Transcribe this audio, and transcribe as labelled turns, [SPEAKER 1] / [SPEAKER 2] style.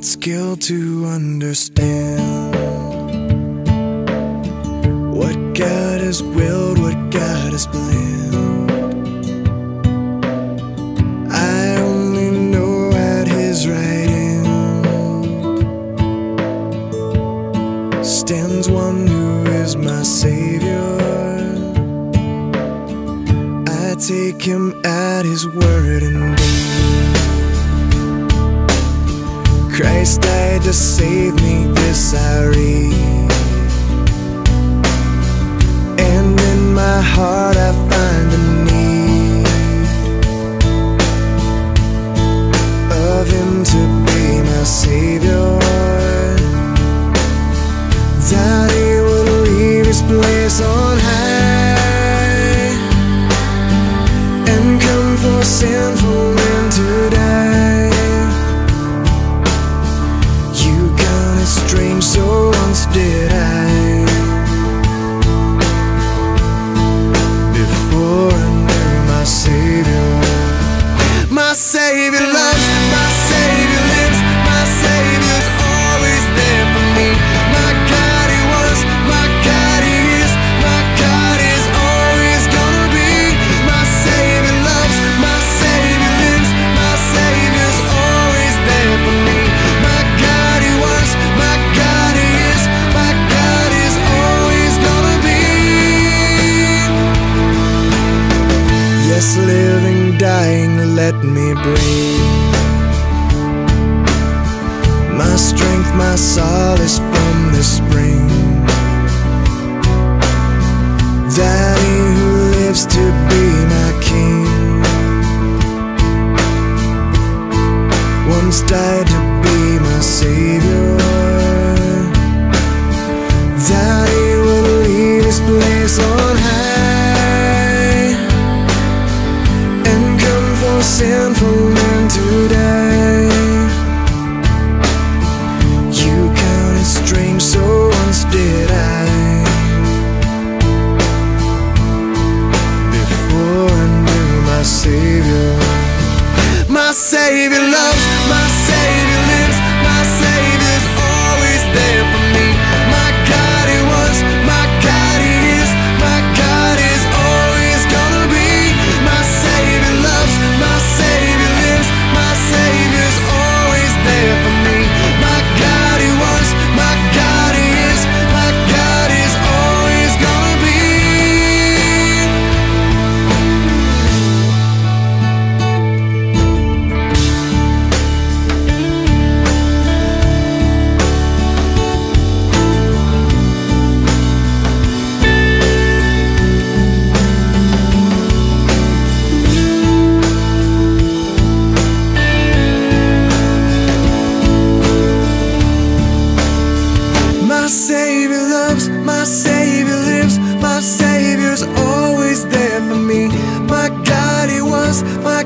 [SPEAKER 1] not skill to understand what God has willed, what God has planned. I only know at His right hand stands one who is my Savior. I take Him at His word and do. Christ died to save me this I read And in my heart I find a need Of Him to be my Savior. That He would leave His place on high And come for sinful breathe. My strength, my solace from the spring. sinful My Savior loves, my Savior lives, my Savior's always there for me. My God, He was, my